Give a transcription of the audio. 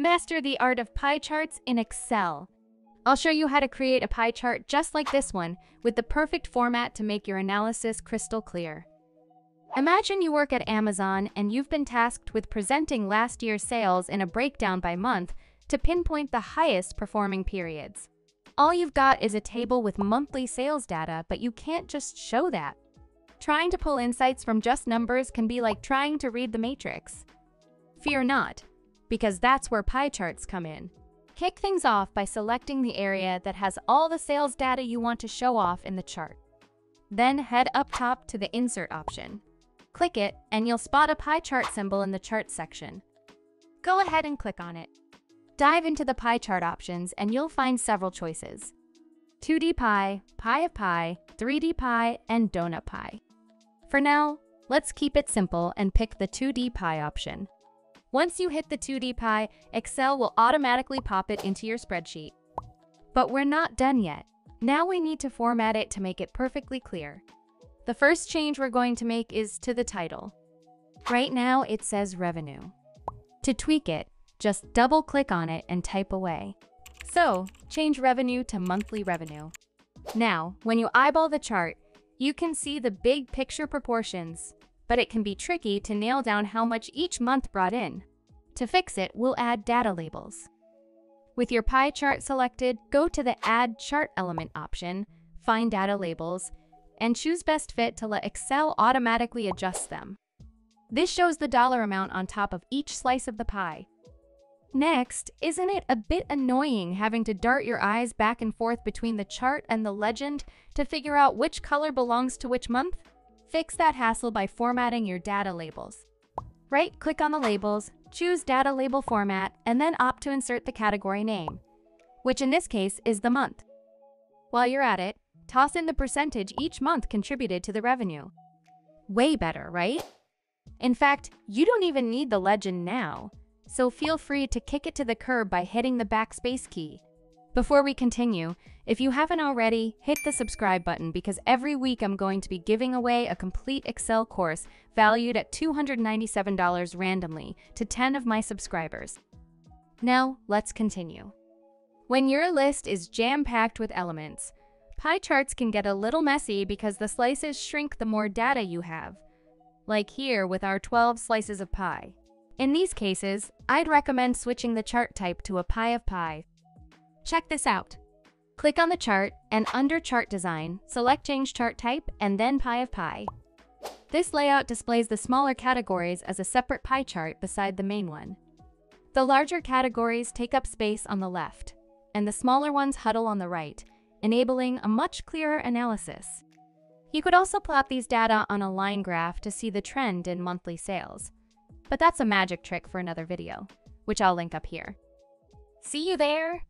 Master the art of pie charts in Excel. I'll show you how to create a pie chart just like this one with the perfect format to make your analysis crystal clear. Imagine you work at Amazon and you've been tasked with presenting last year's sales in a breakdown by month to pinpoint the highest performing periods. All you've got is a table with monthly sales data, but you can't just show that. Trying to pull insights from just numbers can be like trying to read the matrix. Fear not, because that's where pie charts come in. Kick things off by selecting the area that has all the sales data you want to show off in the chart. Then head up top to the Insert option. Click it, and you'll spot a pie chart symbol in the Chart section. Go ahead and click on it. Dive into the pie chart options, and you'll find several choices. 2D pie, pie of pie, 3D pie, and donut pie. For now, let's keep it simple and pick the 2D pie option. Once you hit the 2D pie, Excel will automatically pop it into your spreadsheet. But we're not done yet. Now we need to format it to make it perfectly clear. The first change we're going to make is to the title. Right now, it says revenue. To tweak it, just double click on it and type away. So, change revenue to monthly revenue. Now, when you eyeball the chart, you can see the big picture proportions, but it can be tricky to nail down how much each month brought in. To fix it, we'll add data labels. With your pie chart selected, go to the Add Chart Element option, find Data Labels, and choose Best Fit to let Excel automatically adjust them. This shows the dollar amount on top of each slice of the pie. Next, isn't it a bit annoying having to dart your eyes back and forth between the chart and the legend to figure out which color belongs to which month? Fix that hassle by formatting your data labels. Right-click on the labels, choose Data Label Format, and then opt to insert the category name, which in this case is the month. While you're at it, toss in the percentage each month contributed to the revenue. Way better, right? In fact, you don't even need the legend now, so feel free to kick it to the curb by hitting the backspace key. Before we continue, if you haven't already, hit the subscribe button because every week I'm going to be giving away a complete Excel course valued at $297 randomly to 10 of my subscribers. Now, let's continue. When your list is jam-packed with elements, Pie charts can get a little messy because the slices shrink the more data you have, like here with our 12 slices of pie. In these cases, I'd recommend switching the chart type to a pie of pie. Check this out. Click on the chart and under Chart Design, select Change Chart Type and then Pie of Pie. This layout displays the smaller categories as a separate pie chart beside the main one. The larger categories take up space on the left, and the smaller ones huddle on the right, enabling a much clearer analysis. You could also plot these data on a line graph to see the trend in monthly sales. But that's a magic trick for another video, which I'll link up here. See you there!